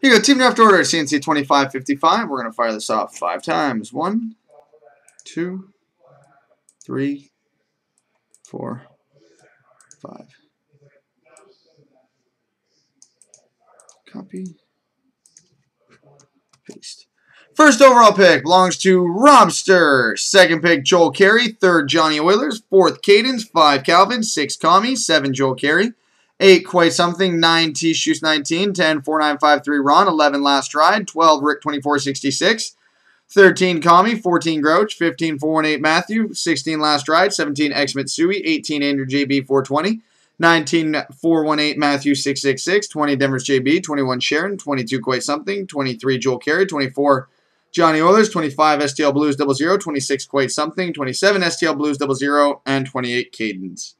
Here you go, team draft order, CNC 2555. We're going to fire this off five times. One, two, three, four, five. Copy. Paste. First overall pick belongs to Robster. Second pick, Joel Carey. Third, Johnny Oilers. Fourth, Cadence. Five, Calvin. Six, Kami. Seven, Joel Carey. 8 Quite Something, 9 T Shoes 19, 10 4953 Ron, 11 Last Ride, 12 Rick 2466, 13 Kami, 14 Grouch, 15 418 Matthew, 16 Last Ride, 17 X Mitsui, 18 Andrew JB 420, 19 418 Matthew 666, 20 Denver's JB, 21 Sharon, 22 Quite Something, 23 Joel Carey, 24 Johnny Oilers, 25 STL Blues 00, 26 Quite Something, 27 STL Blues 00, and 28 Cadence.